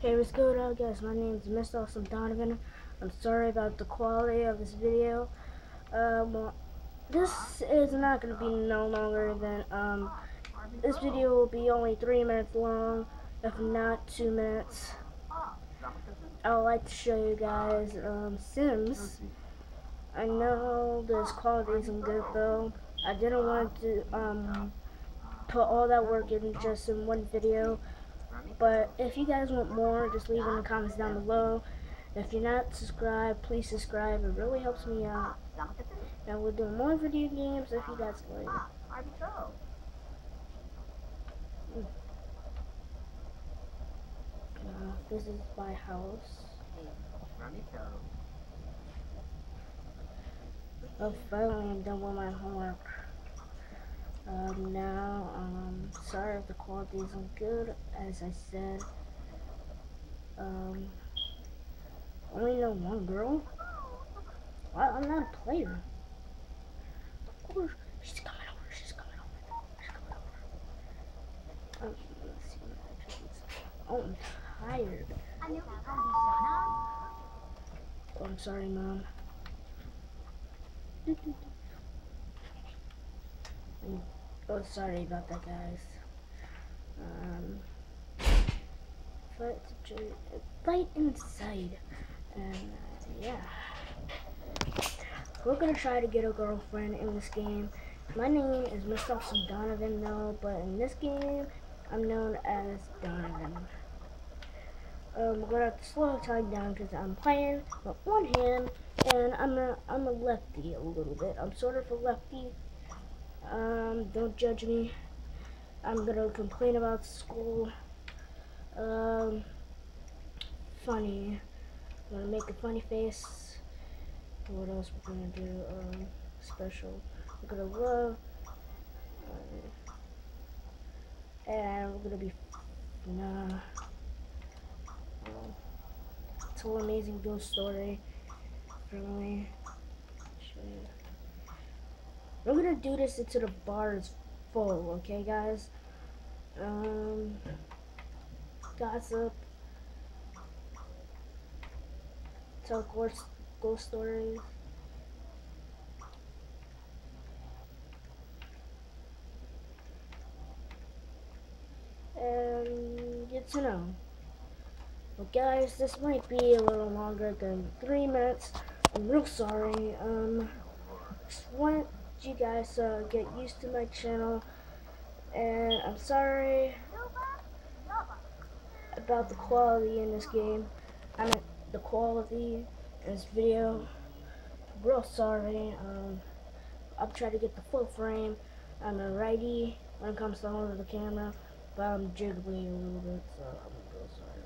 Hey, what's going on guys? My name is Mr. Awesome Donovan. I'm sorry about the quality of this video. Um, this is not going to be no longer than, um, this video will be only three minutes long, if not two minutes. I would like to show you guys, um, Sims. I know this quality isn't good though. I didn't want to, um, put all that work in just in one video. But if you guys want more, just leave in the comments down below. If you're not subscribed, please subscribe. It really helps me out. And we'll do more video games if you guys like. Uh, this is my house. Oh, finally I'm done with my homework. Um, now, sorry if the quality isn't good, as I said. Um, only know one girl? Well, I'm not a player. Of course, she's coming over, she's coming over, she's coming over. Um, let's see what happens. Oh, I'm tired. Oh, I'm sorry, Mom. Oh, sorry about that, guys. Um, fight, fight inside, and uh, yeah, we're gonna try to get a girlfriend in this game. My name is Mr. Awesome Donovan, though, but in this game, I'm known as Donovan. Um, we're gonna have to slow time down because I'm playing with one hand, and I'm a I'm a lefty a little bit. I'm sort of a lefty um, don't judge me. I'm gonna complain about school. Um, funny. I'm gonna make a funny face. What else we're gonna do? Um, special. We're gonna love. Uh, and we're gonna be. Nah. Uh, it's an amazing ghost story. Really. We're gonna do this until the bar is full, okay guys? Um, gossip, tell ghost, ghost stories. And get to know. Well guys, this might be a little longer than three minutes. I'm real sorry. Um, want you guys uh, get used to my channel. And I'm sorry about the quality in this game. I mean the quality in this video. Real sorry um, I'll try to get the full frame. I'm a righty when it comes to holding the camera but I'm jiggly a little bit so I'm real sorry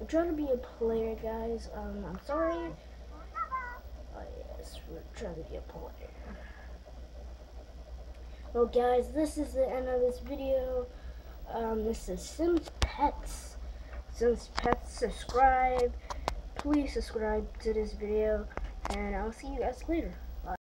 I'm trying to be a player, guys. Um, I'm sorry. Oh, yes, we're trying to be a player. Well, guys, this is the end of this video. Um, this is Sims Pets. Sims Pets, subscribe. Please subscribe to this video, and I'll see you guys later.